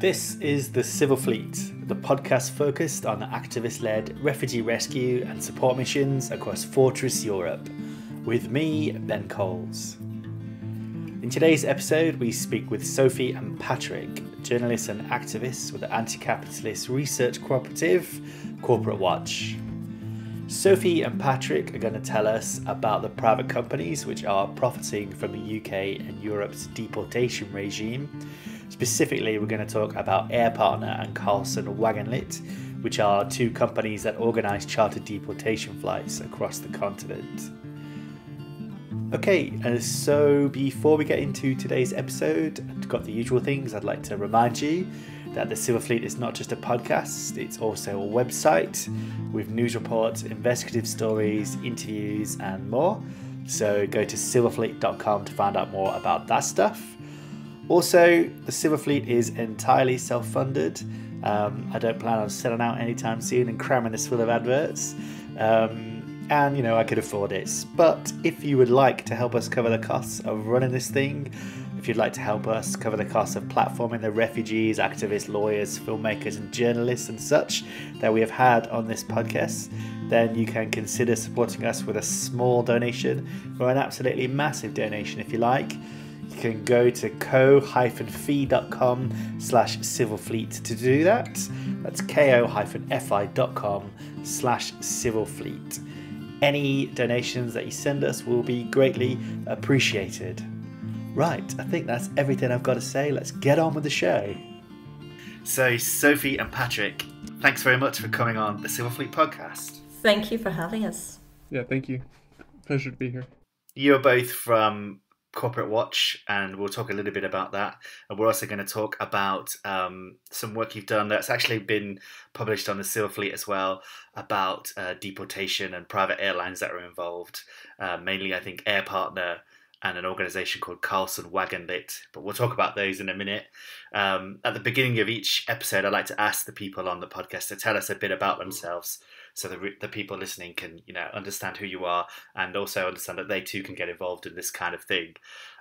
This is The Civil Fleet, the podcast focused on the activist led refugee rescue and support missions across Fortress Europe, with me, Ben Coles. In today's episode, we speak with Sophie and Patrick, journalists and activists with the anti capitalist research cooperative Corporate Watch. Sophie and Patrick are going to tell us about the private companies which are profiting from the UK and Europe's deportation regime Specifically, we're going to talk about Air Partner and Carlson Wagonlit, which are two companies that organise chartered deportation flights across the continent. Okay, and so before we get into today's episode, I've got the usual things. I'd like to remind you that the Civil Fleet is not just a podcast, it's also a website with news reports, investigative stories, interviews, and more. So go to civilfleet.com to find out more about that stuff. Also, the Civil Fleet is entirely self funded. Um, I don't plan on selling out anytime soon and cramming this full of adverts. Um, and, you know, I could afford it. But if you would like to help us cover the costs of running this thing, if you'd like to help us cover the costs of platforming the refugees, activists, lawyers, filmmakers, and journalists and such that we have had on this podcast, then you can consider supporting us with a small donation or an absolutely massive donation if you like can go to ko-fi.com slash civilfleet to do that. That's ko-fi.com slash civilfleet. Any donations that you send us will be greatly appreciated. Right, I think that's everything I've got to say. Let's get on with the show. So, Sophie and Patrick, thanks very much for coming on the Civil Fleet podcast. Thank you for having us. Yeah, thank you. Pleasure to be here. You're both from Corporate Watch, and we'll talk a little bit about that. And we're also going to talk about um, some work you've done that's actually been published on the Civil Fleet as well about uh, deportation and private airlines that are involved. Uh, mainly, I think Air Partner and an organization called Carlson Wagonlit. But we'll talk about those in a minute. Um, at the beginning of each episode, I like to ask the people on the podcast to tell us a bit about themselves so the, the people listening can you know understand who you are and also understand that they too can get involved in this kind of thing.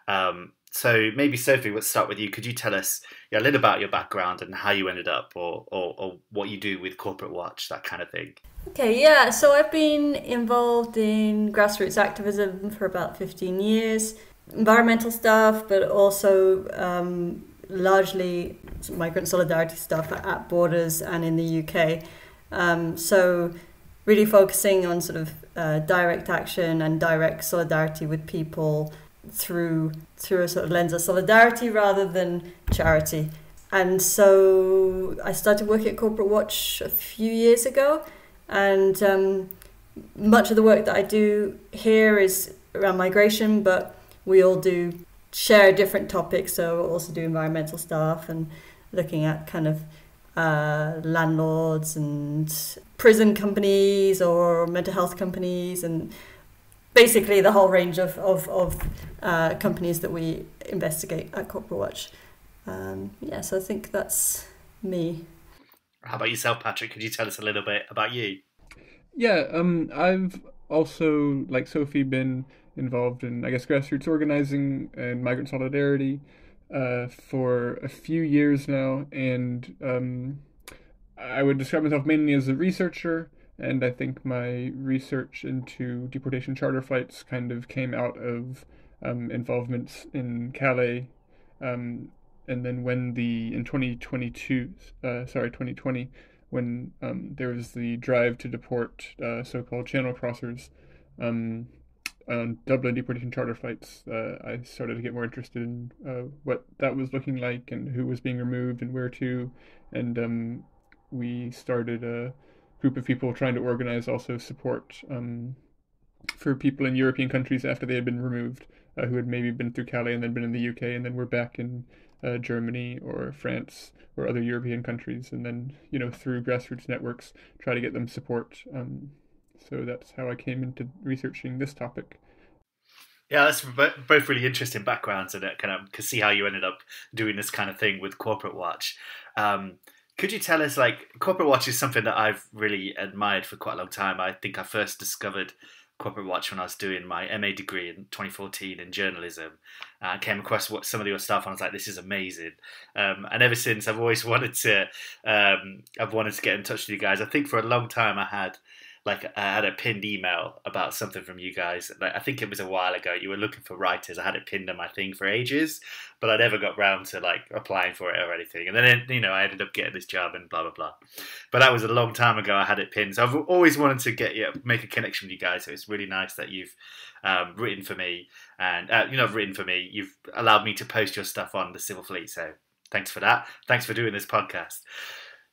Um, so maybe sophie let's start with you. Could you tell us yeah, a little about your background and how you ended up or, or, or what you do with corporate watch that kind of thing? Okay yeah so i've been involved in grassroots activism for about 15 years environmental stuff but also um, largely migrant solidarity stuff at borders and in the uk um, so really focusing on sort of uh, direct action and direct solidarity with people through through a sort of lens of solidarity rather than charity. And so I started working at Corporate Watch a few years ago, and um, much of the work that I do here is around migration, but we all do share different topics. So we'll also do environmental stuff and looking at kind of uh, landlords and prison companies or mental health companies and basically the whole range of, of, of uh, companies that we investigate at Corporate Watch. Um, yeah, so I think that's me. How about yourself, Patrick? Could you tell us a little bit about you? Yeah, um, I've also, like Sophie, been involved in, I guess, grassroots organizing and migrant solidarity uh, for a few years now, and um, I would describe myself mainly as a researcher. And I think my research into deportation charter flights kind of came out of um, involvements in Calais. Um, and then when the, in 2022, uh, sorry, 2020, when um, there was the drive to deport uh, so called channel crossers, um, on Dublin deportation charter flights, uh, I started to get more interested in uh, what that was looking like and who was being removed and where to. And um, we started a group of people trying to organize also support um, for people in European countries after they had been removed, uh, who had maybe been through Calais and then been in the UK and then were back in uh, Germany or France or other European countries. And then, you know, through grassroots networks, try to get them support. Um, so that's how I came into researching this topic. Yeah, that's both really interesting backgrounds, and it kind of can see how you ended up doing this kind of thing with Corporate Watch. Um, could you tell us, like, Corporate Watch is something that I've really admired for quite a long time. I think I first discovered Corporate Watch when I was doing my MA degree in 2014 in journalism. Uh, I came across what some of your stuff and I was like, this is amazing. Um, and ever since, I've always wanted to, um, I've wanted to get in touch with you guys. I think for a long time I had like I had a pinned email about something from you guys. Like I think it was a while ago. You were looking for writers. I had it pinned on my thing for ages, but I never got round to like applying for it or anything. And then you know I ended up getting this job and blah blah blah. But that was a long time ago. I had it pinned. So I've always wanted to get you make a connection with you guys. So it's really nice that you've um, written for me and uh, you know written for me. You've allowed me to post your stuff on the Civil Fleet. So thanks for that. Thanks for doing this podcast.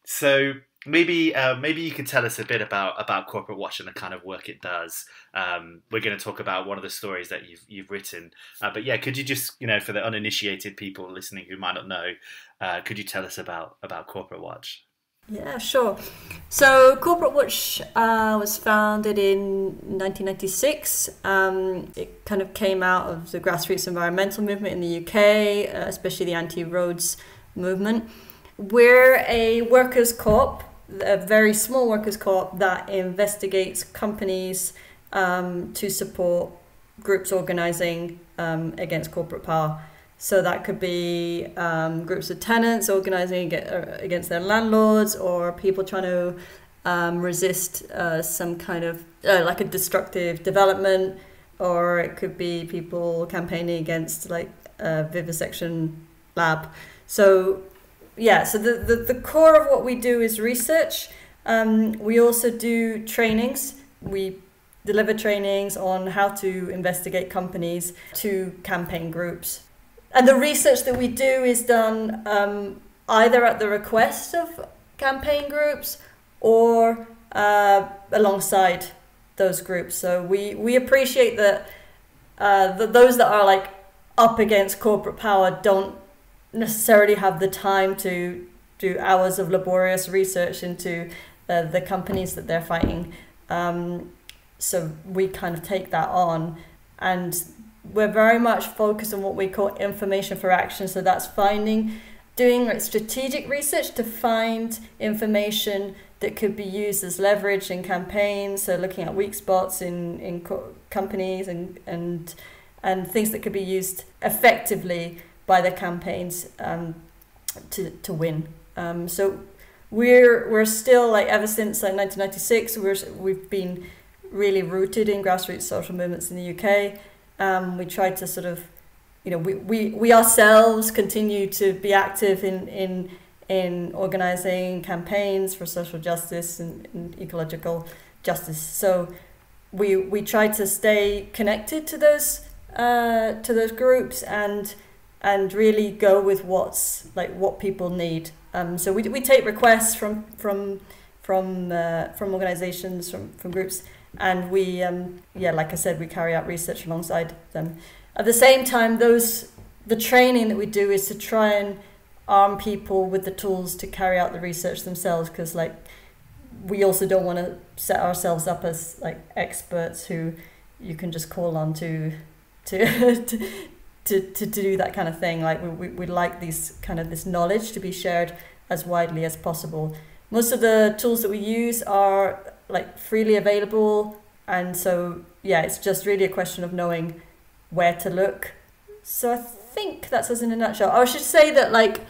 So maybe uh, maybe you could tell us a bit about about corporate watch and the kind of work it does. Um, we're going to talk about one of the stories that you've you've written, uh, but yeah, could you just you know for the uninitiated people listening who might not know, uh, could you tell us about about corporate watch? Yeah, sure. So, Corporate Watch uh, was founded in 1996. Um, it kind of came out of the grassroots environmental movement in the UK, uh, especially the anti roads movement. We're a workers' co-op a very small workers co-op that investigates companies um, to support groups organizing um, against corporate power. So that could be um, groups of tenants organizing uh, against their landlords, or people trying to um, resist uh, some kind of uh, like a destructive development, or it could be people campaigning against like a vivisection lab. So yeah, so the, the, the core of what we do is research. Um, we also do trainings. We deliver trainings on how to investigate companies to campaign groups. And the research that we do is done um, either at the request of campaign groups or uh, alongside those groups. So we, we appreciate that uh, the, those that are like up against corporate power don't necessarily have the time to do hours of laborious research into uh, the companies that they're fighting. Um, so we kind of take that on and we're very much focused on what we call information for action. So that's finding, doing like strategic research to find information that could be used as leverage in campaigns. So looking at weak spots in, in co- companies and, and, and things that could be used effectively by the campaigns um, to, to win. Um, so we're we're still like ever since like 1996 we're we've been really rooted in grassroots social movements in the UK. Um, we try to sort of you know we, we, we ourselves continue to be active in in in organizing campaigns for social justice and, and ecological justice. So we we try to stay connected to those uh, to those groups and and really go with what's like what people need. Um, so we, we take requests from from from uh, from organizations from from groups and we um, yeah like I said we carry out research alongside them. At the same time, those the training that we do is to try and arm people with the tools to carry out the research themselves because like we also don't want to set ourselves up as like experts who you can just call on to to to, to, to, to do that kind of thing. Like we, we, we like these kind of this knowledge to be shared as widely as possible. Most of the tools that we use are like freely available, and so yeah, it's just really a question of knowing where to look. So I think that's us in a nutshell. I should say that like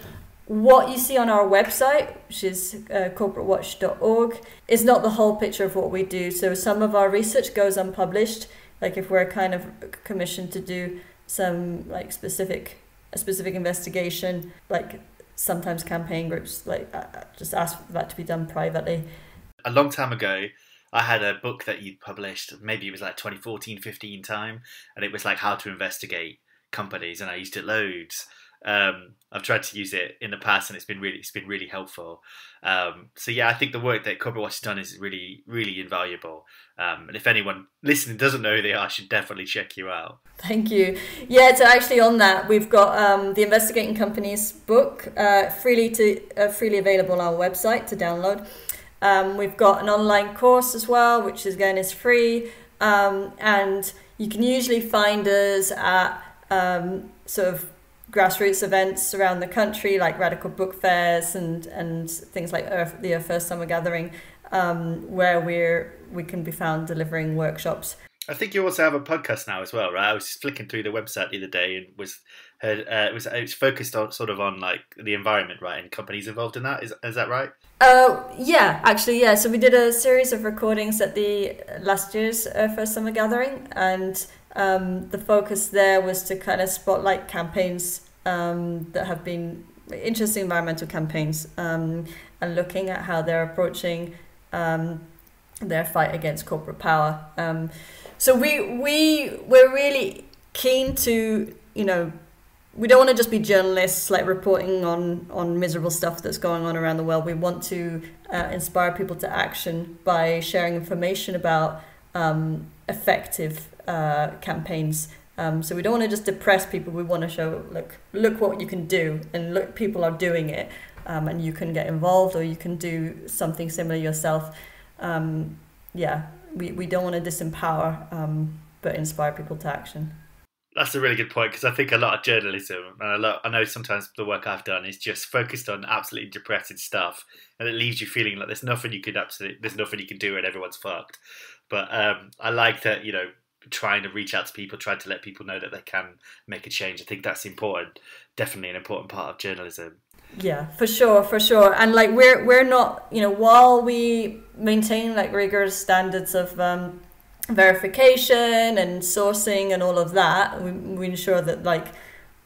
what you see on our website, which is uh, corporatewatch.org, is not the whole picture of what we do. So some of our research goes unpublished. Like if we're kind of commissioned to do some like specific a specific investigation like sometimes campaign groups like uh, uh, just ask for that to be done privately. A long time ago i had a book that you published maybe it was like 2014 15 time and it was like how to investigate companies and i used it loads um, I've tried to use it in the past, and it's been really it's been really helpful. Um, so yeah, I think the work that Corporate Watch has done is really really invaluable. Um, and if anyone listening doesn't know who they are, should definitely check you out. Thank you. Yeah, so actually on that, we've got um, the Investigating Companies book uh, freely to uh, freely available on our website to download. Um, we've got an online course as well, which is again is free, um, and you can usually find us at um, sort of grassroots events around the country, like radical book fairs and and things like Earth, the Earth First Summer Gathering, um, where we're we can be found delivering workshops. I think you also have a podcast now as well, right? I was flicking through the website the other day and was heard uh, it was it was focused on sort of on like the environment, right, and companies involved in that. Is is that right? Uh, yeah, actually, yeah. So we did a series of recordings at the last year's uh, first summer gathering, and um, the focus there was to kind of spotlight campaigns um, that have been interesting environmental campaigns um, and looking at how they're approaching um, their fight against corporate power. Um, so we we we're really keen to you know we don't want to just be journalists like reporting on on miserable stuff that's going on around the world. We want to uh, inspire people to action by sharing information about um, effective uh, campaigns. Um, so we don't want to just depress people. We want to show look look what you can do, and look people are doing it, um, and you can get involved or you can do something similar yourself. Um, yeah, we, we don't want to disempower, um, but inspire people to action. That's a really good point because I think a lot of journalism and a lot, I know sometimes the work I've done is just focused on absolutely depressing stuff, and it leaves you feeling like there's nothing you could absolutely there's nothing you can do and everyone's fucked. But um, I like that you know trying to reach out to people, trying to let people know that they can make a change. I think that's important, definitely an important part of journalism. Yeah, for sure, for sure. And like we're we're not, you know, while we maintain like rigorous standards of um, verification and sourcing and all of that, we, we ensure that like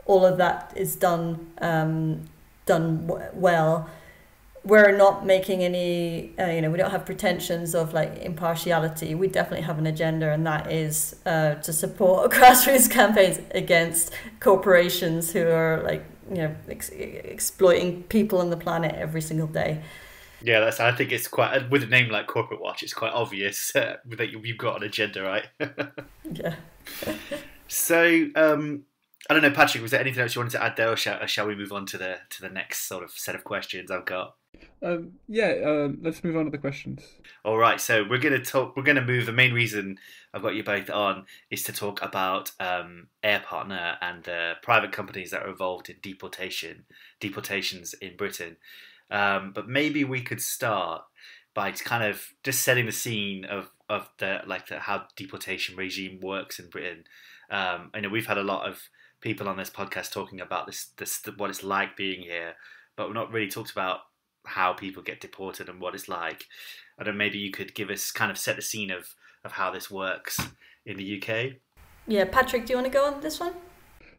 all of that is done um, done w- well. We're not making any, uh, you know, we don't have pretensions of like impartiality. We definitely have an agenda, and that is uh, to support grassroots campaigns against corporations who are like you know ex- exploiting people on the planet every single day. Yeah, that's. I think it's quite with a name like Corporate Watch. It's quite obvious uh, that you've got an agenda, right? yeah. so, um, I don't know, Patrick. Was there anything else you wanted to add there, or shall, or shall we move on to the to the next sort of set of questions I've got? Um, yeah, uh, let's move on to the questions. All right, so we're to talk. We're to move. The main reason I've got you both on is to talk about um, Air Partner and the private companies that are involved in deportation, deportations in Britain. Um, but maybe we could start by kind of just setting the scene of of the like the, how deportation regime works in Britain. Um, I know we've had a lot of people on this podcast talking about this, this what it's like being here, but we're not really talked about how people get deported and what it's like. I don't know, maybe you could give us kind of set the scene of, of how this works in the UK. Yeah, Patrick, do you want to go on this one?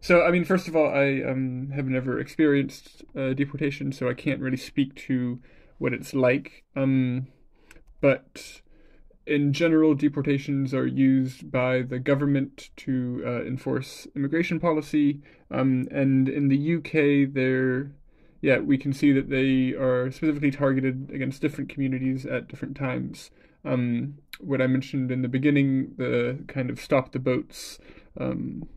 So, I mean, first of all, I um, have never experienced uh, deportation, so I can't really speak to what it's like. Um, but in general, deportations are used by the government to uh, enforce immigration policy. Um, and in the UK, they're yeah, we can see that they are specifically targeted against different communities at different times. Um, what I mentioned in the beginning, the kind of stop the boats um,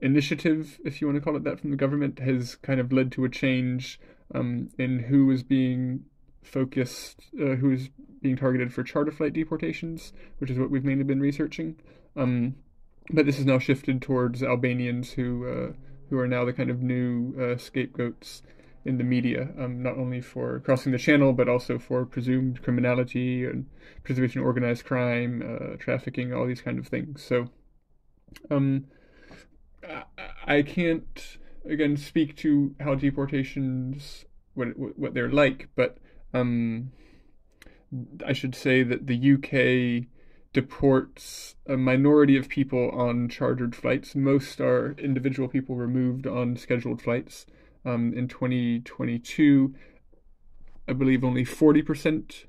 initiative, if you want to call it that, from the government, has kind of led to a change um, in who is being focused, uh, who is being targeted for charter flight deportations, which is what we've mainly been researching. Um, but this has now shifted towards Albanians who uh, who are now the kind of new uh, scapegoats in the media, um, not only for crossing the channel, but also for presumed criminality and preservation in organized crime, uh, trafficking, all these kind of things. So, um, I can't again speak to how deportations what what they're like, but um, I should say that the UK deports a minority of people on chartered flights. Most are individual people removed on scheduled flights um, in 2022, I believe only 40%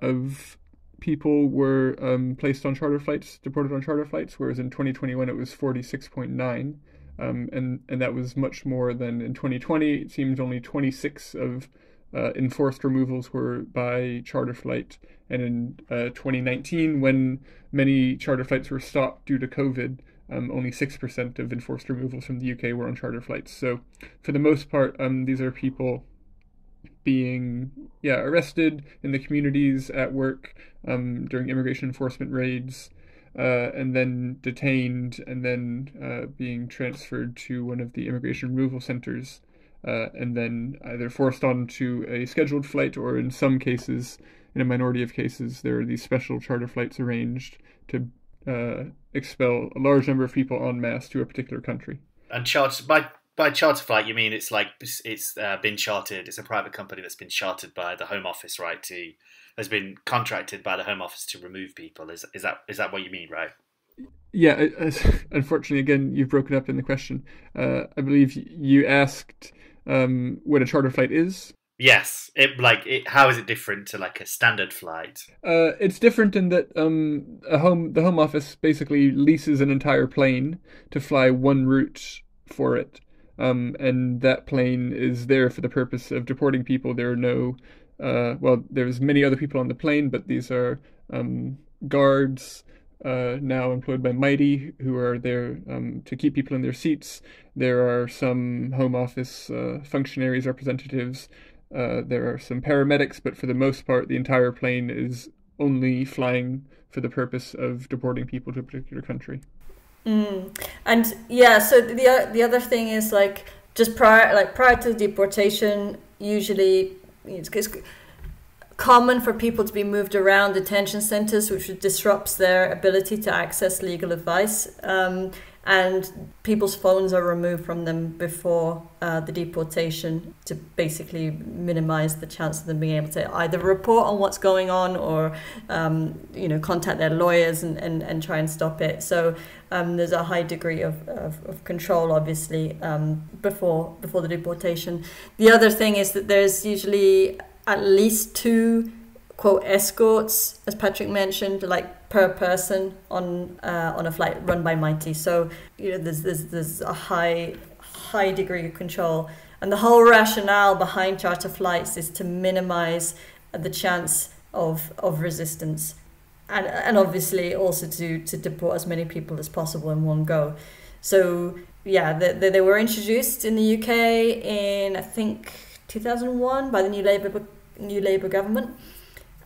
of people were um, placed on charter flights, deported on charter flights, whereas in 2021 it was 46.9. Um, and, and that was much more than in 2020. It seems only 26 of uh, enforced removals were by charter flight. And in uh, 2019, when many charter flights were stopped due to COVID, um, only 6% of enforced removals from the UK were on charter flights. So, for the most part, um, these are people being yeah arrested in the communities at work um, during immigration enforcement raids, uh, and then detained, and then uh, being transferred to one of the immigration removal centers, uh, and then either forced onto a scheduled flight, or in some cases, in a minority of cases, there are these special charter flights arranged to uh, expel a large number of people en masse to a particular country. And charter by by charter flight, you mean it's like it's uh, been chartered? It's a private company that's been chartered by the Home Office, right? To has been contracted by the Home Office to remove people. Is is that is that what you mean, right? Yeah. Unfortunately, again, you've broken up in the question. Uh, I believe you asked um, what a charter flight is. Yes, it like it, how is it different to like a standard flight? Uh, it's different in that um, a home the home office basically leases an entire plane to fly one route for it, um, and that plane is there for the purpose of deporting people. There are no, uh, well, there's many other people on the plane, but these are um, guards uh, now employed by Mitie, who are there um, to keep people in their seats. There are some Home Office uh, functionaries, representatives. Uh, there are some paramedics, but for the most part, the entire plane is only flying for the purpose of deporting people to a particular country. Mm. And yeah, so the the other thing is like just prior like prior to deportation, usually it's, it's common for people to be moved around detention centers, which disrupts their ability to access legal advice. Um, and people's phones are removed from them before uh, the deportation to basically minimize the chance of them being able to either report on what's going on or um, you know contact their lawyers and, and, and try and stop it. So um, there's a high degree of, of, of control obviously um, before before the deportation. The other thing is that there's usually at least two quote escorts, as Patrick mentioned, like per person on uh, on a flight run by Mitie. So you know, there's there's there's a high high degree of control, and the whole rationale behind charter flights is to minimize the chance of of resistance, and and obviously also to to deport as many people as possible in one go. So yeah, they, they, they were introduced in the UK in I think 2001 by the new Labour new Labour government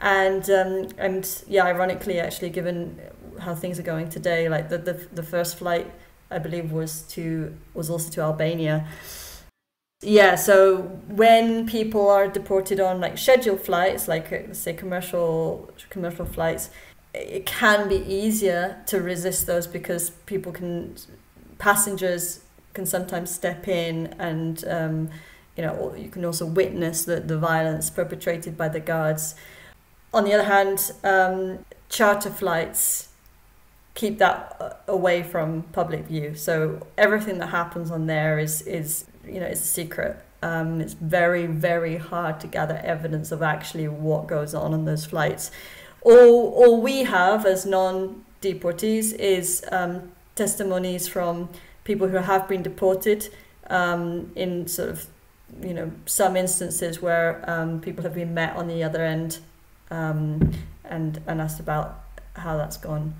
and um, and yeah, ironically, actually, given how things are going today, like the the, the first flight I believe was to was also to Albania. Yeah, so when people are deported on like scheduled flights, like uh, say commercial commercial flights, it can be easier to resist those because people can passengers can sometimes step in and um, you know you can also witness the, the violence perpetrated by the guards on the other hand, um, charter flights keep that uh, away from public view. So everything that happens on there is is you know is a secret. Um, it's very very hard to gather evidence of actually what goes on on those flights. All all we have as non deportees is um, testimonies from people who have been deported um, in sort of you know some instances where um, people have been met on the other end um, and and asked about how that's gone.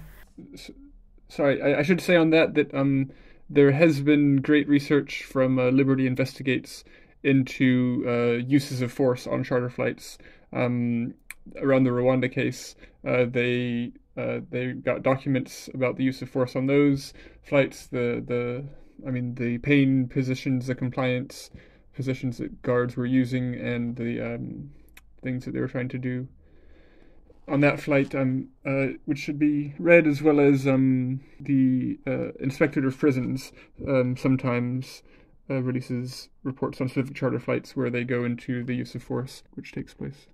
Sorry, I, I should say on that that um, there has been great research from uh, Liberty Investigates into uh, uses of force on charter flights. Um, around the Rwanda case, uh, they uh, they got documents about the use of force on those flights. The the I mean the pain positions, the compliance positions that guards were using, and the um, things that they were trying to do on that flight, um, uh, which should be read as well as um, the uh, Inspector of Prisons um, sometimes uh, releases reports on specific charter flights where they go into the use of force, which takes place.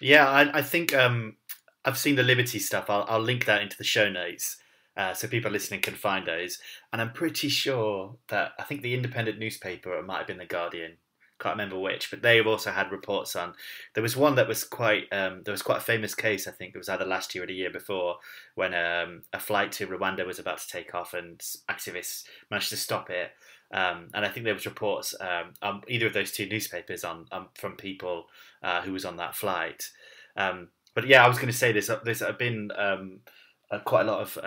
Yeah, I, I think um, I've seen the Liberty stuff. I'll, I'll link that into the show notes. Uh, so people listening can find those. And I'm pretty sure that I think the independent newspaper, it might have been the Guardian, can't remember which, but they have also had reports on. There was one that was quite um, there was quite a famous case. I think it was either last year or the year before when um, a flight to Rwanda was about to take off and activists managed to stop it. Um, and I think there was reports um, on either of those two newspapers on, on from people uh, who was on that flight. Um, but yeah, I was going to say this. There's been um, quite a lot of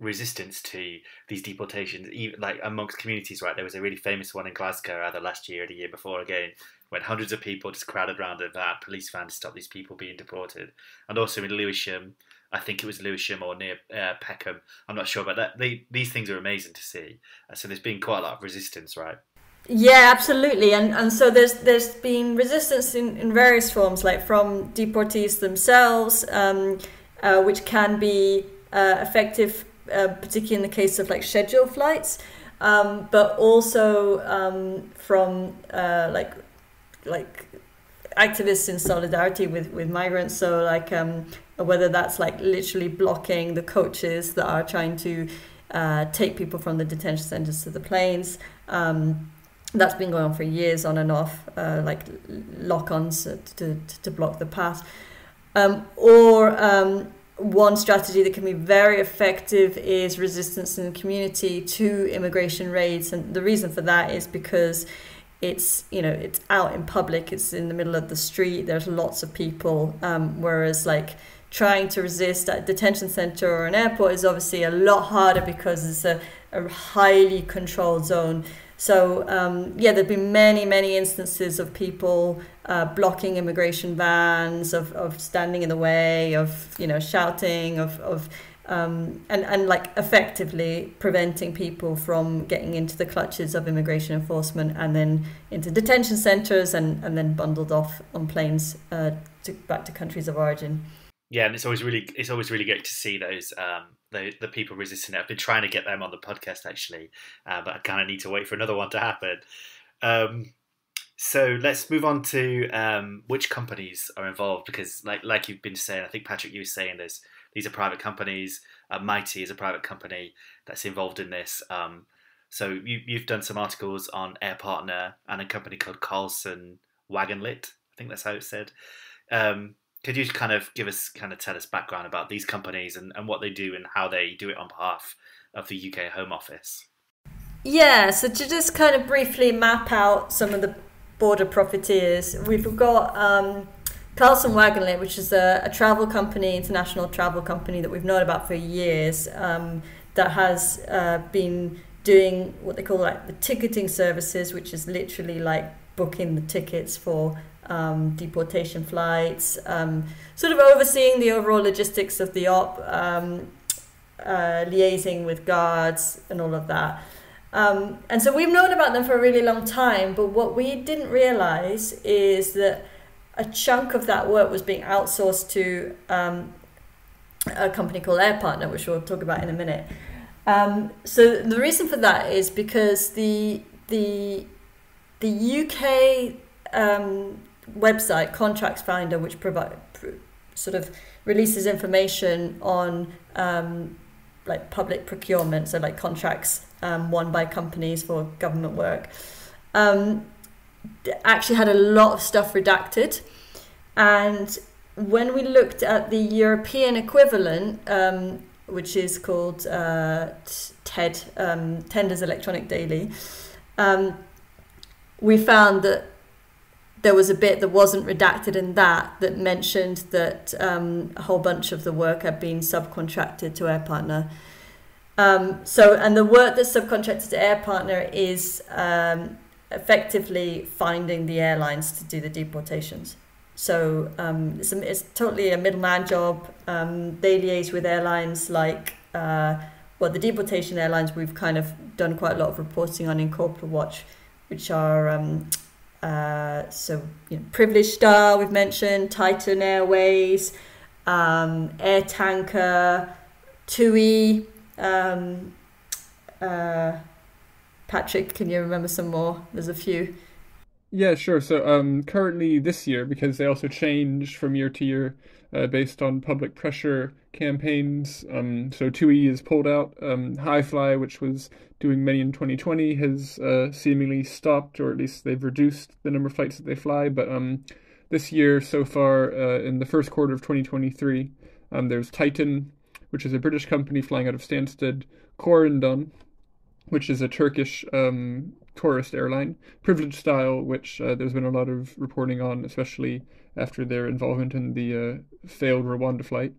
resistance to these deportations, even like amongst communities. Right, there was a really famous one in Glasgow either last year or the year before again, when hundreds of people just crowded around a van, police van to stop these people being deported, and also in Lewisham. I think it was Lewisham or near uh, Peckham. I'm not sure, but that they, these things are amazing to see. Uh, so there's been quite a lot of resistance, right? Yeah, absolutely, and and so there's there's been resistance in, in various forms, like from deportees themselves, um, uh, which can be uh, effective, uh, particularly in the case of like scheduled flights, um, but also um, from uh, like like activists in solidarity with with migrants. So like um, whether that's like literally blocking the coaches that are trying to uh, take people from the detention centers to the planes. Um, that's been going on for years, on and off, uh, like lock-ons to, to, to block the path. Um, or um, one strategy that can be very effective is resistance in the community to immigration raids, and the reason for that is because it's you know it's out in public, it's in the middle of the street. There's lots of people, um, whereas like trying to resist at a detention center or an airport is obviously a lot harder because it's a, a highly controlled zone. So um, yeah, there've been many, many instances of people uh, blocking immigration vans, of, of standing in the way, of you know shouting, of, of um, and and like effectively preventing people from getting into the clutches of immigration enforcement and then into detention centres and, and then bundled off on planes uh, to, back to countries of origin. Yeah, and it's always really it's always really great to see those um, the the people resisting it. I've been trying to get them on the podcast actually, uh, but I kind of need to wait for another one to happen. Um, so let's move on to um, which companies are involved because, like like you've been saying, I think Patrick, you were saying this. These are private companies. Uh, Mitie is a private company that's involved in this. Um, so you, you've done some articles on Air Partner and a company called Carlson Wagonlit. I think that's how it's said. Um, could you kind of give us kind of tell us background about these companies and, and what they do and how they do it on behalf of the UK Home Office? Yeah, so to just kind of briefly map out some of the border profiteers, we've got um, Carlson Wagonlit, which is a, a, travel company, international travel company that we've known about for years, um, that has uh, been doing what they call like the ticketing services, which is literally like booking the tickets for um, deportation flights, um, sort of overseeing the overall logistics of the op, um, uh, liaising with guards and all of that. Um, and so we've known about them for a really long time, but what we didn't realize is that a chunk of that work was being outsourced to um, a company called Air Partner, which we'll talk about in a minute. Um, so the reason for that is because the the the UK um, website, Contracts Finder, which provide sort of releases information on um, like public procurement, so like contracts um, won by companies for government work, um, actually had a lot of stuff redacted. And when we looked at the European equivalent, um, which is called uh, TED, um, Tenders Electronic Daily, um, we found that there was a bit that wasn't redacted in that that mentioned that um, a whole bunch of the work had been subcontracted to Air Partner. Um, so, and the work that's subcontracted to Air Partner is um, effectively finding the airlines to do the deportations. So um, it's, a, it's totally a middleman job. Um, they liaise with airlines like, uh, well, the deportation airlines we've kind of done quite a lot of reporting on in Corporate Watch, which are um, uh, so, you know, Privilege Style, we've mentioned, Titan Airways, um, Air Tanker, TUI. Um, uh, Patrick, can you remember some more? There's a few. Yeah, sure. So um, currently this year, because they also change from year to year uh, based on public pressure campaigns. Um, so TUI is pulled out. Um, Hi-Fly, which was doing many in 2020, has uh, seemingly stopped, or at least they've reduced the number of flights that they fly. But um, this year, so far, uh, in the first quarter of 2023, um, there's Titan, which is a British company flying out of Stansted, Corendon, which is a Turkish um, tourist airline, Privilege Style, which uh, there's been a lot of reporting on, especially after their involvement in the uh, failed Rwanda flight.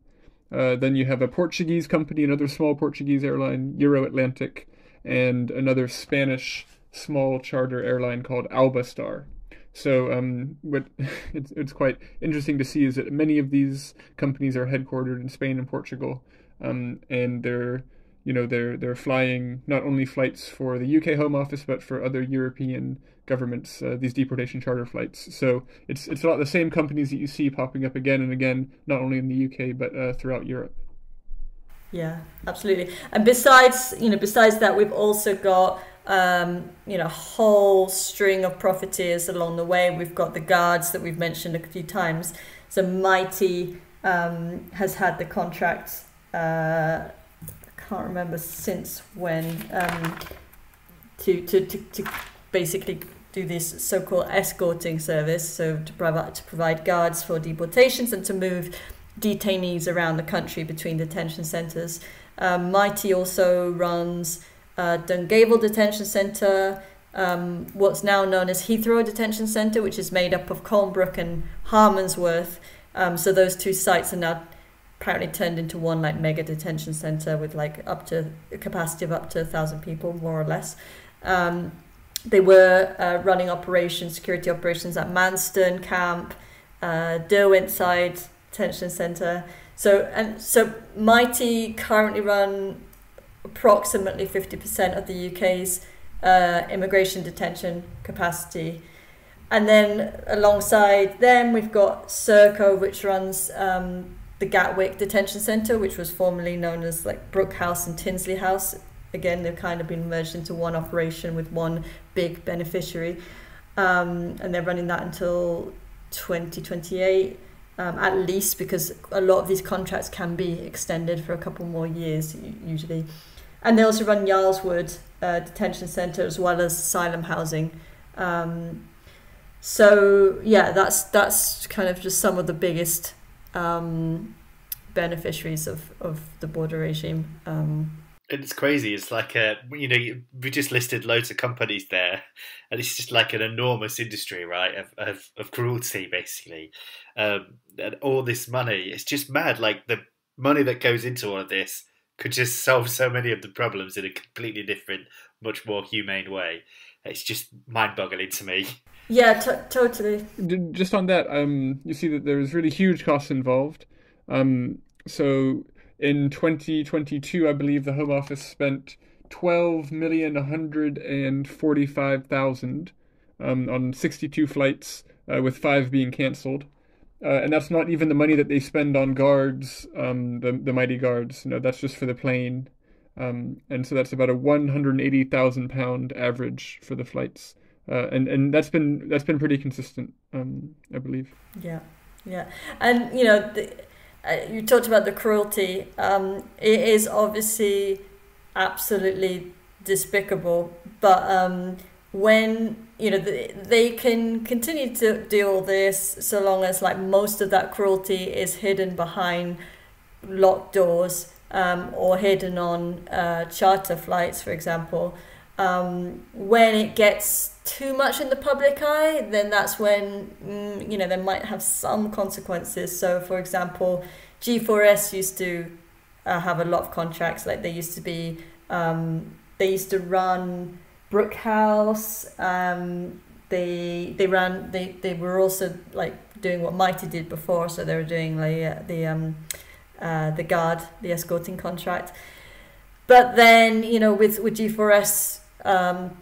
Uh, then you have a Portuguese company, another small Portuguese airline, Euro Atlantic, and another Spanish small charter airline called Albastar. So um, what it's, it's quite interesting to see is that many of these companies are headquartered in Spain and Portugal, um, and they're you know they're they're flying not only flights for the UK Home Office but for other European governments uh, these deportation charter flights. So it's it's a lot of the same companies that you see popping up again and again, not only in the UK but uh, throughout Europe. Yeah, absolutely. And besides, you know, besides that, we've also got um, you know, a whole string of profiteers along the way. We've got the guards that we've mentioned a few times. So Mitie um, has had the contract. Uh, can't remember since when um, to, to, to, to basically do this so-called escorting service, so to provide to provide guards for deportations and to move detainees around the country between detention centres. Um, Mitie also runs uh, Dungavel Detention Centre, um, what's now known as Heathrow Detention Centre, which is made up of Colnbrook and Harmondsworth. Um, so those two sites are now apparently turned into one like mega detention centre with like up to a capacity of up to a thousand people, more or less. Um, they were uh, running operations, security operations at Manston Camp, uh, Derwentside Detention Centre. So and so Mitie currently run approximately 50% of the UK's uh, immigration detention capacity. And then alongside them, we've got Serco, which runs um, the Gatwick Detention Centre, which was formerly known as like Brooke House and Tinsley House. Again, they've kind of been merged into one operation with one big beneficiary. Um, and they're running that until 2028 um, at least because a lot of these contracts can be extended for a couple more years usually. And they also run Yarl's Wood uh, Detention Centre as well as asylum housing. Um, so yeah, that's that's kind of just some of the biggest um, beneficiaries of, of the border regime. Um, it's crazy. It's like a you know we just listed loads of companies there, and it's just like an enormous industry, right? Of of, of cruelty, basically, um, and all this money. It's just mad. Like the money that goes into all of this could just solve so many of the problems in a completely different, much more humane way. It's just mind-boggling to me. Yeah, t- totally. Just on that, um, you see that there is really huge costs involved. Um, so in 2022, I believe the Home Office spent twelve million one hundred and forty-five thousand um, on 62 flights, uh, with five being cancelled. Uh, and that's not even the money that they spend on guards, um, the the Mitie guards. You know, that's just for the plane, um, and so that's about a one hundred eighty thousand pound average for the flights, uh, and and that's been that's been pretty consistent, um, I believe. Yeah, yeah, and you know, the, uh, you talked about the cruelty. Um, it is obviously absolutely despicable, but um, when you know they can continue to do all this so long as like most of that cruelty is hidden behind locked doors um, or hidden on uh, charter flights for example um, when it gets too much in the public eye then that's when mm, you know they might have some consequences so for example G4S used to uh, have a lot of contracts like they used to be um, they used to run Brooke House. Um, they they ran they, they were also like doing what Mitie did before, so they were doing like uh, the um, uh, the guard, the escorting contract. But then you know with with G4S, um,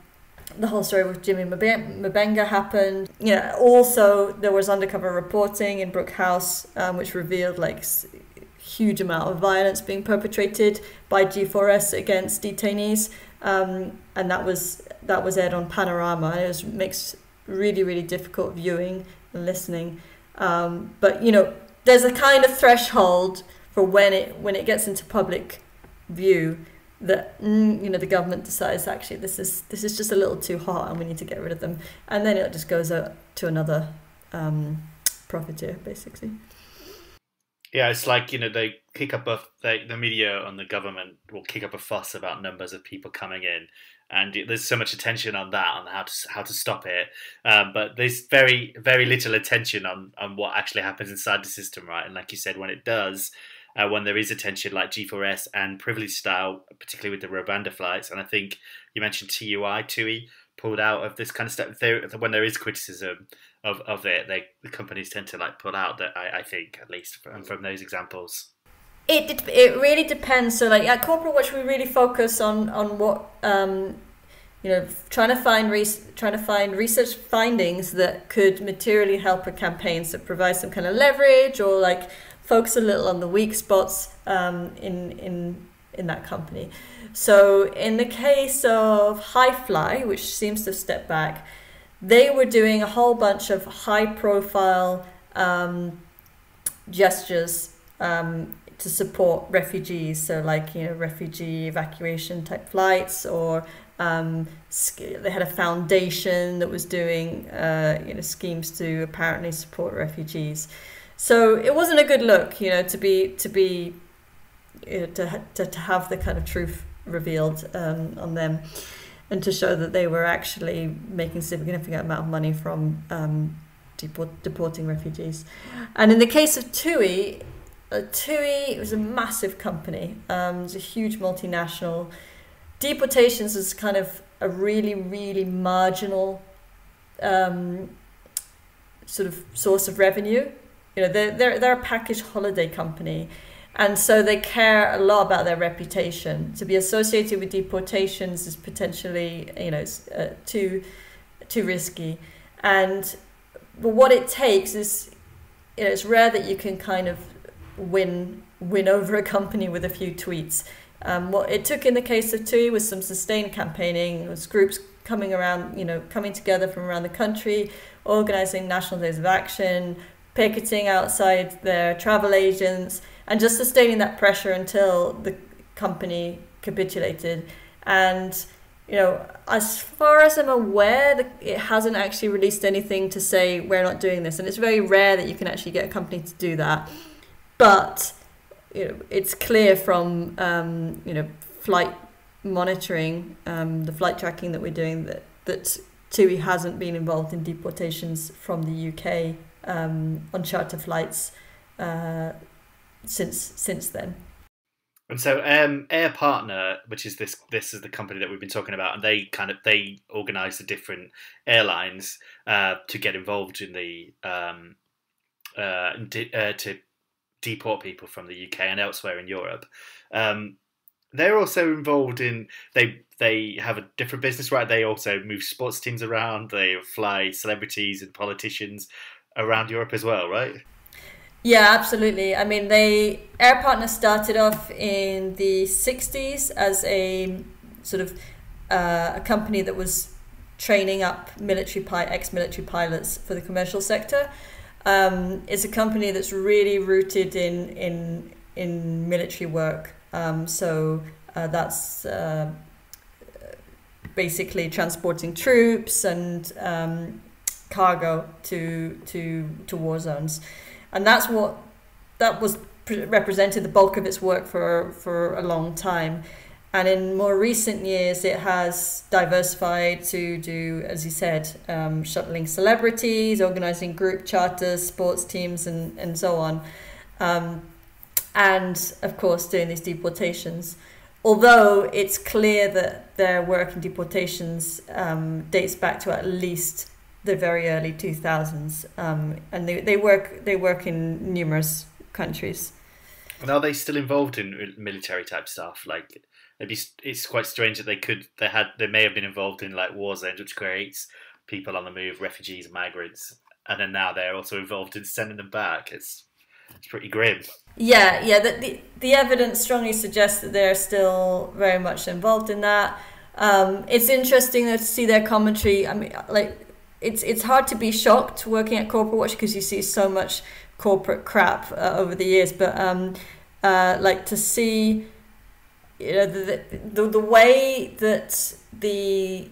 the whole story with Jimmy Mubenga happened. Know, also there was undercover reporting in Brooke House, um, which revealed like huge amount of violence being perpetrated by G4S against detainees um, and that was that was aired on Panorama. It was makes really really difficult viewing and listening. Um, but you know, there's a kind of threshold for when it when it gets into public view that mm, you know the government decides actually this is this is just a little too hot and we need to get rid of them, and then it just goes out to another um, profiteer basically. Yeah, it's like you know they kick up a they, the media and the government will kick up a fuss about numbers of people coming in, and there's so much attention on that on how to how to stop it, um, but there's very very little attention on on what actually happens inside the system, right? And like you said, when it does, uh, when there is attention like G4S and Privilege Style, particularly with the Rwanda flights, and I think you mentioned TUI, TUI pulled out of this kind of stuff. When there is criticism of, of it, they the companies tend to like pull out. That I, I think at least from, from those examples. It it really depends. So like at Corporate Watch, we really focus on on what um, you know, trying to find trying to find research findings that could materially help a campaign, so provide some kind of leverage or like focus a little on the weak spots um, in in in that company. So in the case of Hi-Fly, which seems to have stepped back, they were doing a whole bunch of high profile um, gestures um, to support refugees. So like you know refugee evacuation type flights or um, they had a foundation that was doing uh, you know schemes to apparently support refugees. So it wasn't a good look, you know, to be to be you know, to, to to have the kind of truth revealed um, on them, and to show that they were actually making significant amount of money from um, deport, deporting refugees. And in the case of TUI, uh, TUI was a massive company. Um, a huge multinational deportations is kind of a really, really marginal um, sort of source of revenue. You know, they're, they're, they're a package holiday company. And so they care a lot about their reputation. To be associated with deportations is potentially, you know, uh, too, too risky. And but what it takes is, you know, it's rare that you can kind of win win over a company with a few tweets. Um, what it took in the case of TUI was some sustained campaigning. It was groups coming around, you know, coming together from around the country, organising national days of action, picketing outside their travel agents, and just sustaining that pressure until the company capitulated. And you know, as far as I'm aware, it hasn't actually released anything to say we're not doing this, and it's very rare that you can actually get a company to do that. But you know, it's clear from um, you know flight monitoring, um, the flight tracking that we're doing that that TUI hasn't been involved in deportations from the UK um, on charter flights uh, since since then. And so, um, Air Partner, which is this this is the company that we've been talking about, and they kind of they organise the different airlines uh, to get involved in the um, uh, uh, to deport people from the UK and elsewhere in Europe. Um, they're also involved in they they have a different business, right? They also move sports teams around. They fly celebrities and politicians around Europe as well, right? Yeah, absolutely. I mean, they Air Partner started off in the '60s as a sort of uh, a company that was training up military ex-military pilots for the commercial sector. Um, it's a company that's really rooted in in in military work. Um, so uh, that's uh, basically transporting troops and um, cargo to to to war zones, and that's what that was represented the bulk of its work for for a long time. And in more recent years, it has diversified to do, as you said, um, shuttling celebrities, organizing group charters, sports teams, and, and so on. Um, and of course, doing these deportations. Although it's clear that their work in deportations um, dates back to at least the very early 2000s, um, and they, they work they work in numerous countries. And are they still involved in military type stuff? Like it's quite strange that they could they had they may have been involved in like war zones, which creates people on the move, refugees, migrants, and then now they're also involved in sending them back. It's it's pretty grim. Yeah, yeah. The the, the evidence strongly suggests that they're still very much involved in that. Um, it's interesting to see their commentary. I mean, like it's it's hard to be shocked working at Corporate Watch because you see so much corporate crap uh, over the years, but um, uh, like to see you know the, the the way that the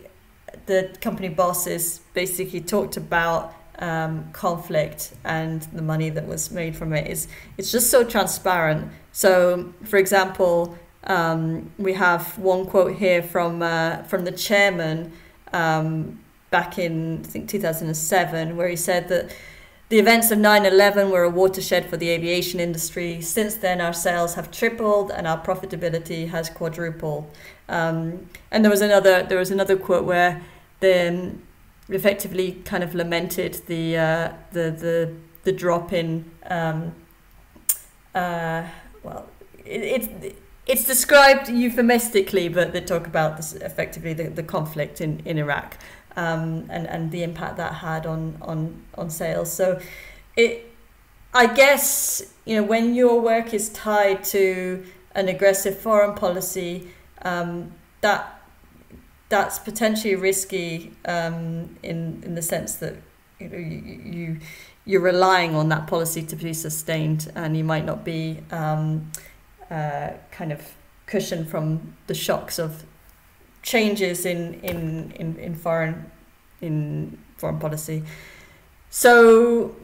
the company bosses basically talked about um, conflict and the money that was made from it is it's just so transparent. So, for example, um, we have one quote here from uh, from the chairman um, back in I think 2007, where he said that the events of 9 11 were a watershed for the aviation industry. Since then, our sales have tripled and our profitability has quadrupled. Um, and there was another there was another quote where they um, effectively kind of lamented the uh, the the the drop in um, uh, well it, it's it's described euphemistically, but they talk about this effectively the, the conflict in, in Iraq um, and and the impact that had on on on sales. So it I guess you know when your work is tied to an aggressive foreign policy, um, that that's potentially risky um, in in the sense that you know you, you you're relying on that policy to be sustained, and you might not be um, uh, kind of cushioned from the shocks of changes in in in, in foreign in foreign policy. So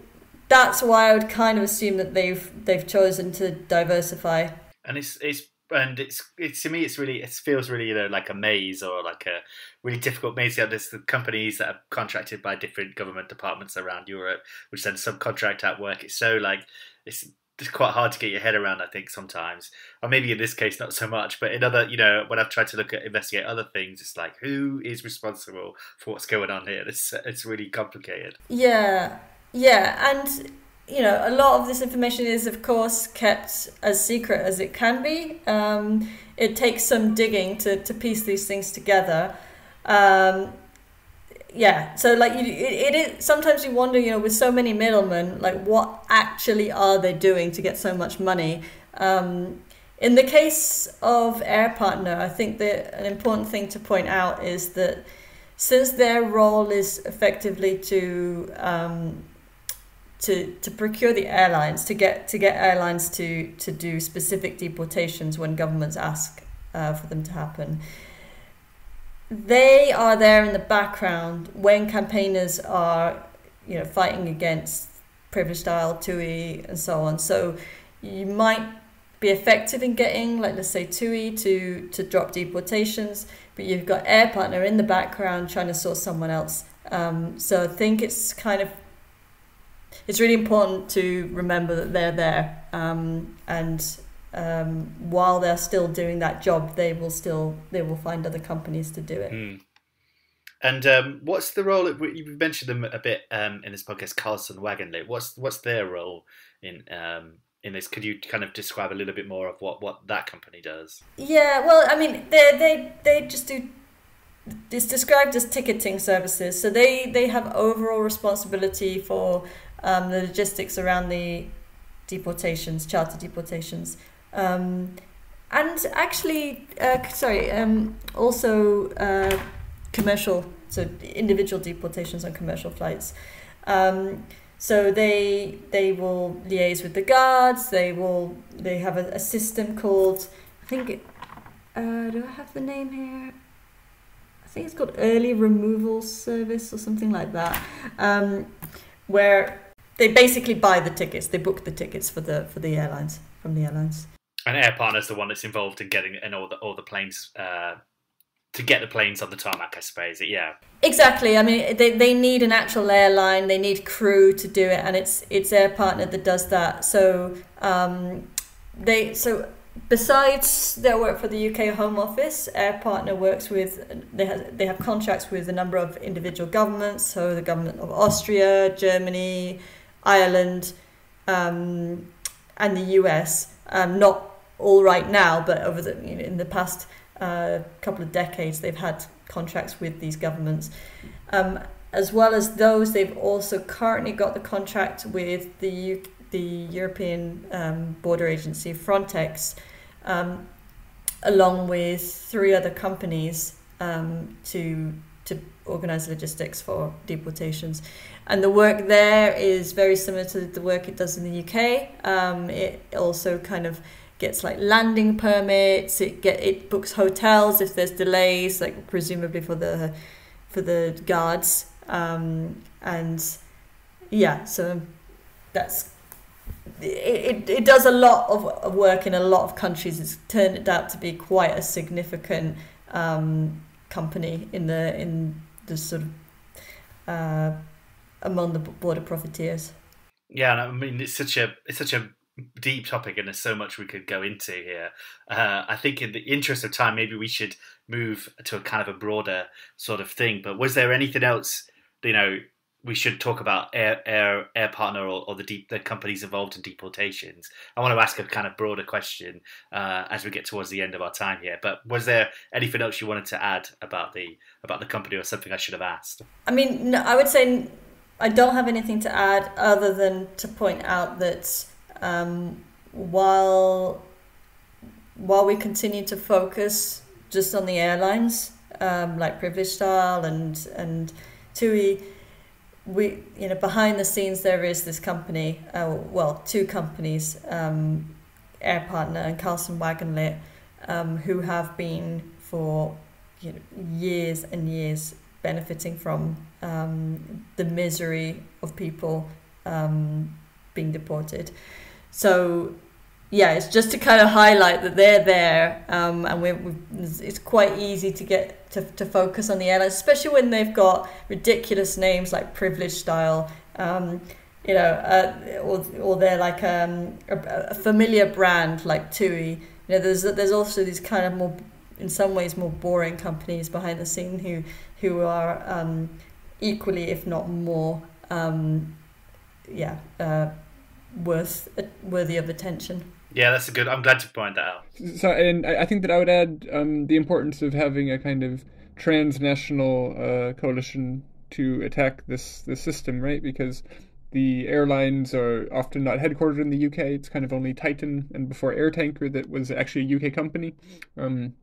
that's why I would kind of assume that they've they've chosen to diversify. And it's it's and it's it's to me it's really it feels really you know like a maze or like a really difficult maze. There's the companies that are contracted by different government departments around Europe, which then subcontract out work. It's so like it's it's quite hard to get your head around, I think, sometimes. Or maybe in this case, not so much. But in other, you know, when I've tried to look at investigate other things, it's like who is responsible for what's going on here? It's it's really complicated. Yeah, yeah, and you know, a lot of this information is, of course, kept as secret as it can be. Um, it takes some digging to, to piece these things together. Um, yeah, so like you, it, it is sometimes you wonder, you know, with so many middlemen, like what actually are they doing to get so much money? Um, in the case of Air Partner, I think that an important thing to point out is that since their role is effectively to um, to to procure the airlines to get to get airlines to to do specific deportations when governments ask uh, for them to happen. They are there in the background when campaigners are, you know, fighting against Privilege Style, TUI, and so on. So you might be effective in getting, like let's say TUI to to drop deportations, but you've got Air Partner in the background trying to source someone else. Um, so I think it's kind of it's really important to remember that they're there um, and um, while they're still doing that job they will still they will find other companies to do it. Mm. and um, what's the role you've mentioned them a bit um, in this podcast Carlson Wagonlit what's what's their role in um, in this? Could you kind of describe a little bit more of what what that company does? Yeah well i mean they they they just do it's described as ticketing services. So they they have overall responsibility for um, the logistics around the deportations, charter deportations. Um, and actually, uh, sorry, um, also uh, commercial, so individual deportations on commercial flights. Um, so they they will liaise with the guards. They will they have a, a system called I think uh, do I have the name here? I think it's called early removal service or something like that, um, where they basically buy the tickets. They book the tickets for the for the airlines from the airlines. And Air Partner's the one that's involved in getting and all the all the planes uh, to get the planes on the tarmac. I suppose. Yeah. Exactly. I mean, they, they need an actual airline. They need crew to do it, and it's it's Air Partner that does that. So um, they so besides their work for the UK Home Office, Air Partner works with they have they have contracts with a number of individual governments. So the government of Austria, Germany, Ireland, um, and the US. Um, not all right now, but over the you know, in the past uh, couple of decades, they've had contracts with these governments. Um, as well as those, they've also currently got the contract with the U- the European um, Border Agency Frontex, um, along with three other companies um, to to organize logistics for deportations. And the work there is very similar to the work it does in the UK. Um, it also kind of gets like landing permits. It get it books hotels if there's delays, like presumably for the for the guards. Um, and yeah, so that's it, it, does a lot of work in a lot of countries. It's turned out to be quite a significant um, company in the in the sort of uh, among the border profiteers. Yeah, I mean it's such a it's such a deep topic, and there's so much we could go into here. Uh, I think in the interest of time, maybe we should move to a kind of a broader sort of thing. But was there anything else, you know, we should talk about Air Air Air Partner or, or the deep, the companies involved in deportations. I want to ask a kind of broader question uh, as we get towards the end of our time here. But was there anything else you wanted to add about the about the company or something I should have asked? I mean, no, I would say I don't have anything to add other than to point out that um, while while we continue to focus just on the airlines um, like Privilege Style and and TUI, we you know behind the scenes there is this company, uh, well two companies, um, Air Partner and Carlson Wagonlit, um, who have been for you know, years and years benefiting from um, the misery of people um, being deported. So yeah, it's just to kind of highlight that they're there, um, and we're, we're, it's quite easy to get to, to focus on the airlines, especially when they've got ridiculous names like Privilege Style, um, you know, uh, or, or they're like um, a, a familiar brand like TUI. You know, there's there's also these kind of more, in some ways, more boring companies behind the scene who who are um, equally, if not more, um, yeah, uh, worth worthy of attention. Yeah, that's a good. I'm glad to point that out. So, and I think that I would add um, the importance of having a kind of transnational uh, coalition to attack this this system, right? Because the airlines are often not headquartered in the UK. It's kind of only Titan and before Air Tanker that was actually a UK company. Um,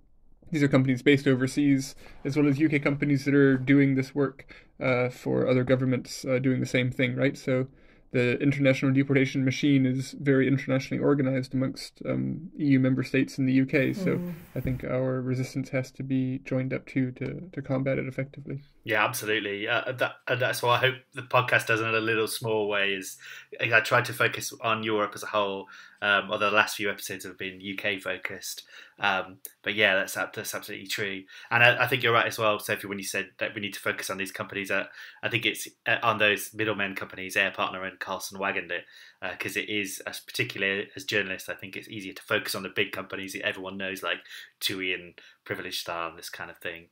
these are companies based overseas, as well as UK companies that are doing this work uh, for other governments uh, doing the same thing, right? So the international deportation machine is very internationally organized amongst um, EU member states in the UK. So mm. I think our resistance has to be joined up too to, to combat it effectively. Yeah, absolutely. Uh, that, that's why I hope the podcast does in a little small way. Is I tried to focus on Europe as a whole, um, although the last few episodes have been UK focused. Um, but yeah, that's that's absolutely true. And I, I, think you're right as well, Sophie, when you said that we need to focus on these companies. Uh, I think it's uh, on those middlemen companies, Air Partner and Carlson Wagonlit, because uh, it is, as particularly as journalists, I think it's easier to focus on the big companies that everyone knows, like TUI and Privilege Style and this kind of thing.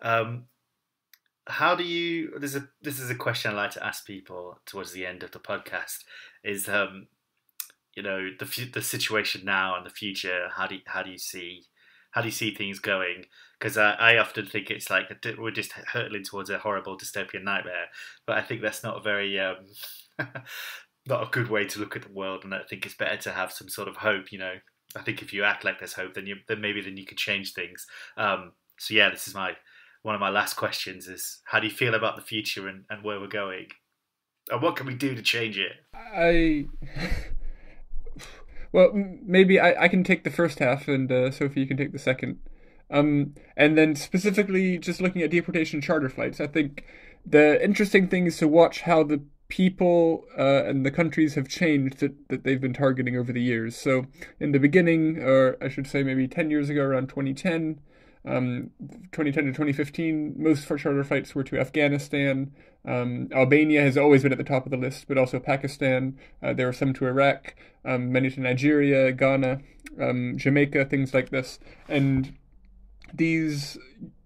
Um, how do you? This is a, this is a question I like to ask people towards the end of the podcast. Is um, you know the the situation now and the future how do you, how do you see how do you see things going because I, I often think it's like we're just hurtling towards a horrible dystopian nightmare but I think that's not a very um, not a good way to look at the world and I think it's better to have some sort of hope you know I think if you act like there's hope then you then maybe then you can change things um, so yeah this is my one of my last questions is how do you feel about the future and, and where we're going and what can we do to change it I well, maybe I, I can take the first half, and uh, Sophie, you can take the second. Um, and then specifically, just looking at deportation charter flights, I think the interesting thing is to watch how the people uh, and the countries have changed that, that they've been targeting over the years. So, in the beginning, or I should say maybe 10 years ago, around 2010, um, 2010 to 2015, most charter flights were to Afghanistan. Um, Albania has always been at the top of the list, but also Pakistan. Uh, there were some to Iraq, um, many to Nigeria, Ghana, um, Jamaica, things like this. And these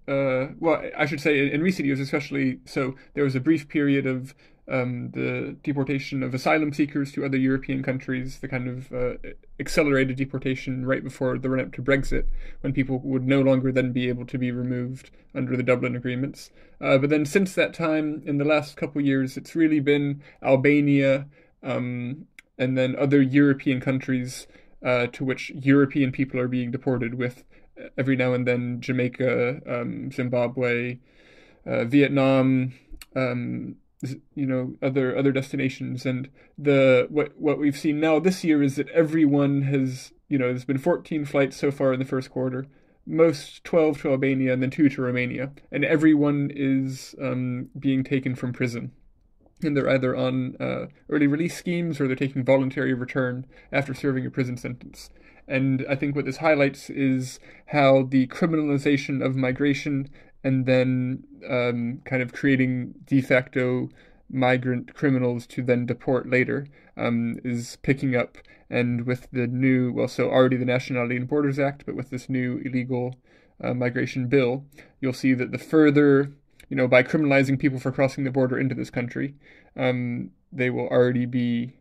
uh, well, I should say in, in, recent years, especially, so there was a brief period of um, the deportation of asylum seekers to other European countries, the kind of uh, accelerated deportation right before the run up to Brexit, when people would no longer then be able to be removed under the Dublin agreements. Uh, but then since that time, in the last couple of years, it's really been Albania um, and then other European countries uh, to which European people are being deported with uh, every now and then Jamaica, um, Zimbabwe, uh, Vietnam, um, you know other other destinations. And the what what we've seen now this year is that everyone has you know there's been 14 flights so far in the first quarter most 12 to Albania and then 2 to Romania. And everyone is um, being taken from prison. And they're either on uh, early release schemes or they're taking voluntary return after serving a prison sentence. And I think what this highlights is how the criminalization of migration and then um, kind of creating de facto migrant criminals to then deport later um, is picking up. And with the new, well, so already the Nationality and Borders Act, but with this new illegal uh, migration bill, you'll see that the further, you know, by criminalizing people for crossing the border into this country, um, they will already be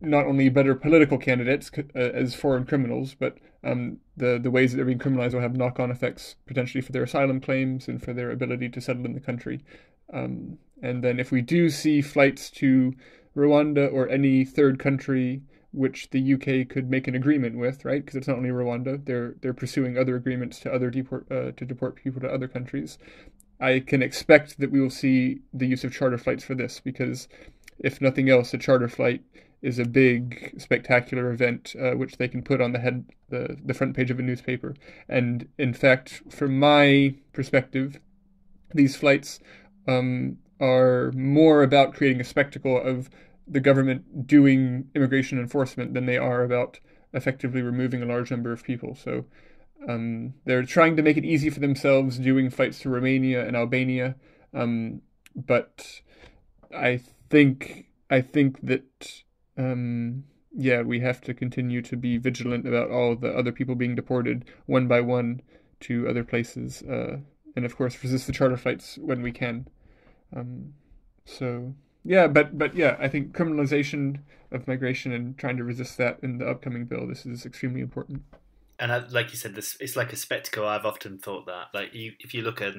not only better political candidates uh, as foreign criminals, but um, the the ways that they're being criminalized will have knock on effects potentially for their asylum claims and for their ability to settle in the country. Um, And then if we do see flights to Rwanda or any third country which the UK could make an agreement with, right? Because it's not only Rwanda; they're they're pursuing other agreements to other deport uh, to deport people to other countries. I can expect that we will see the use of charter flights for this because, if nothing else, a charter flight is a big, spectacular event uh, which they can put on the head the the front page of a newspaper. And in fact, from my perspective, these flights um, are more about creating a spectacle of the government doing immigration enforcement than they are about effectively removing a large number of people. So um, they're trying to make it easy for themselves doing flights to Romania and Albania. Um, but I think I think that um, yeah, we have to continue to be vigilant about all the other people being deported one by one to other places, uh, and of course resist the charter flights when we can. Um, so yeah, but but yeah, I think criminalization of migration and trying to resist that in the upcoming bill. This is extremely important. And I, like you said, this it's like a spectacle. I've often thought that, like you, if you look at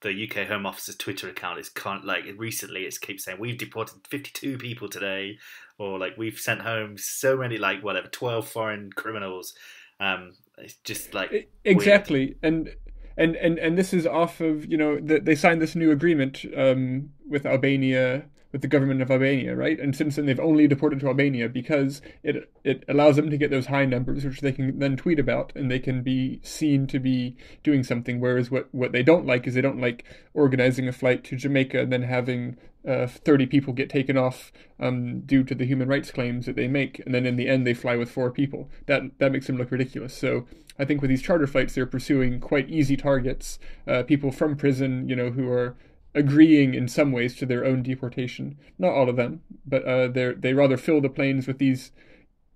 the UK Home Office's Twitter account, it's can't like recently it keeps saying we've deported fifty two people today, or like we've sent home so many like whatever twelve foreign criminals. Um, it's just like exactly, weird. and and and and this is off of you know the, they signed this new agreement um, with Albania with the government of Albania, right? And since then, they've only deported to Albania because it it allows them to get those high numbers, which they can then tweet about, and they can be seen to be doing something. Whereas what what they don't like is they don't like organizing a flight to Jamaica and then having uh, 30 people get taken off um, due to the human rights claims that they make, and then in the end they fly with four people. That that makes them look ridiculous. So I think with these charter flights, they're pursuing quite easy targets, uh, people from prison, you know, who are agreeing in some ways to their own deportation. Not all of them, but uh, they they rather fill the planes with these,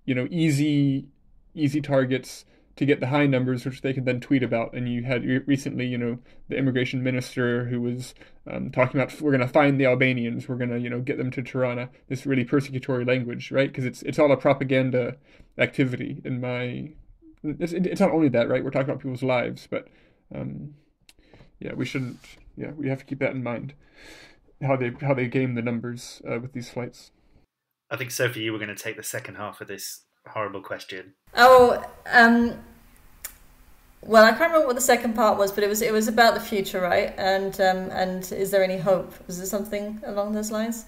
you know, easy easy targets to get the high numbers, which they can then tweet about. And you had recently, you know, the immigration minister who was um, talking about we're going to find the Albanians, we're going to, you know, get them to Tirana. This really persecutory language, right? Because it's it's all a propaganda activity. In my, it's, it's not only that, right? We're talking about people's lives, but um, yeah, we shouldn't yeah, we have to keep that in mind. How they how they game the numbers uh, with these flights. I think Sophie, you were going to take the second half of this horrible question. Oh, um, well, I can't remember what the second part was, but it was it was about the future, right? And um, and is there any hope? Was there something along those lines?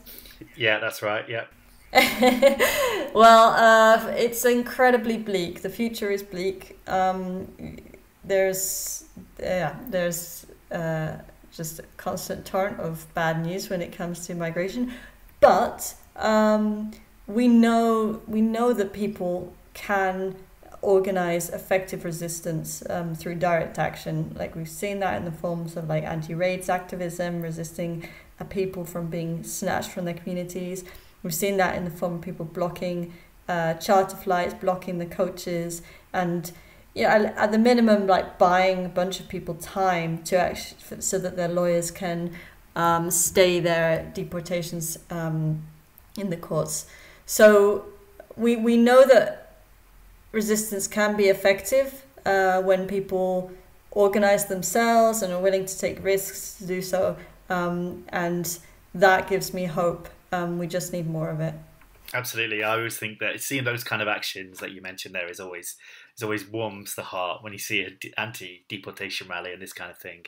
Yeah, that's right. Yeah. well, uh, it's incredibly bleak. The future is bleak. Um, there's yeah, there's uh, just a constant torrent of bad news when it comes to migration. But um, we know we know that people can organize effective resistance um, through direct action. Like we've seen that in the forms of like anti-raids activism, resisting people from being snatched from their communities. We've seen that in the form of people blocking uh, charter flights, blocking the coaches, and yeah, at the minimum, like buying a bunch of people time to actually so that their lawyers can um, stay their deportations um, in the courts. So we we know that resistance can be effective uh, when people organize themselves and are willing to take risks to do so, um, and that gives me hope. Um, we just need more of it. Absolutely, I always think that seeing those kind of actions that you mentioned there is always it always warms the heart when you see an anti-deportation rally and this kind of thing.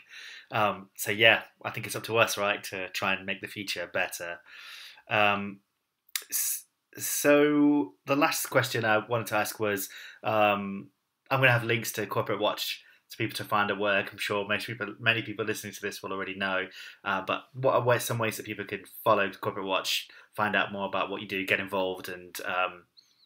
Um, so yeah, I think it's up to us, right, to try and make the future better. Um, so the last question I wanted to ask was, um, I'm going to have links to Corporate Watch to people to find a work. I'm sure most people, many people listening to this will already know. Uh, but what are some ways that people can follow Corporate Watch, find out more about what you do, get involved, and um,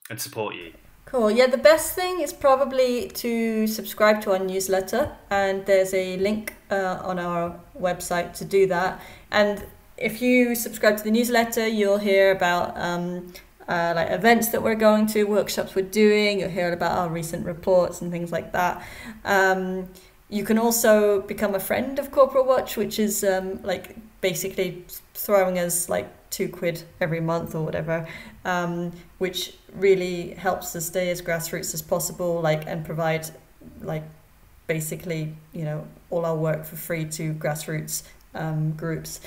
and support you? Cool. Yeah, the best thing is probably to subscribe to our newsletter, and there's a link uh, on our website to do that. And if you subscribe to the newsletter, you'll hear about um, uh, like events that we're going to, workshops we're doing. You'll hear about our recent reports and things like that. Um, you can also become a friend of Corporate Watch, which is um, like basically throwing us like two quid every month or whatever, um, which really helps us stay as grassroots as possible, like and provide like basically you know all our work for free to grassroots um, groups.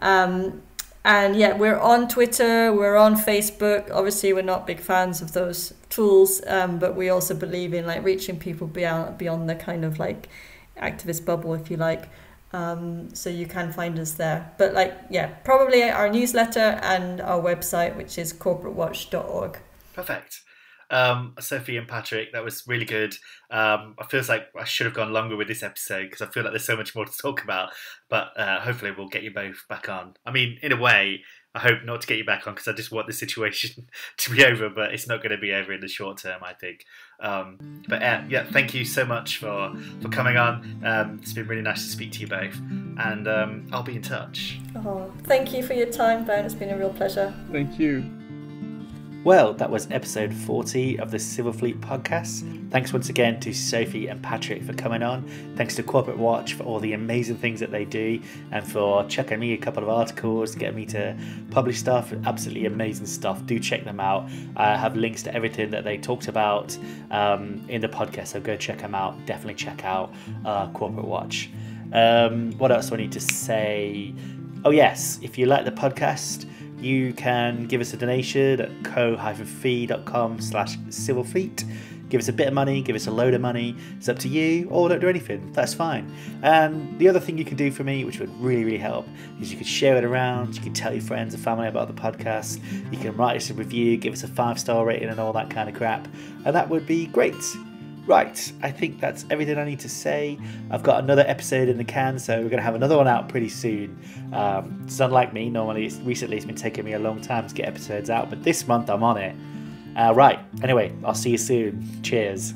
Um, and yeah, we're on Twitter, we're on Facebook. Obviously, we're not big fans of those tools, um, but we also believe in like reaching people beyond beyond the kind of like activist bubble, if you like. Um, so you can find us there. But like, yeah, probably our newsletter and our website, which is corporatewatch.org. Perfect. Um, Sophie and Patrick, that was really good. Um, I feels like I should have gone longer with this episode because I feel like there's so much more to talk about. But uh, hopefully, we'll get you both back on. I mean, in a way, I hope not to get you back on because I just want the situation to be over, but it's not going to be over in the short term, I think. Um, but uh, yeah, thank you so much for for coming on. Um, it's been really nice to speak to you both, and um, I'll be in touch. Oh, thank you for your time, Ben. It's been a real pleasure. Thank you. Well, that was episode 40 of the Civil Fleet podcast. Thanks once again to Sophie and Patrick for coming on. Thanks to Corporate Watch for all the amazing things that they do and for chucking me a couple of articles, getting me to publish stuff. Absolutely amazing stuff. Do check them out. I have links to everything that they talked about um, in the podcast, so go check them out. Definitely check out uh, Corporate Watch. Um, what else do I need to say? Oh, yes, if you like the podcast, you can give us a donation at ko-fi.com slash civilfleet give us a bit of money give us a load of money. It's up to you or don't do anything. That's fine. And the other thing you can do for me which would really really help is you could share it around. You can tell your friends and family about the podcast. You can write us a review give us a five star rating and all that kind of crap. And that would be great Right, I think that's everything I need to say. I've got another episode in the can, so we're going to have another one out pretty soon. Um, it's unlike me, normally, it's, recently it's been taking me a long time to get episodes out, but this month I'm on it. Uh, right, anyway, I'll see you soon. Cheers.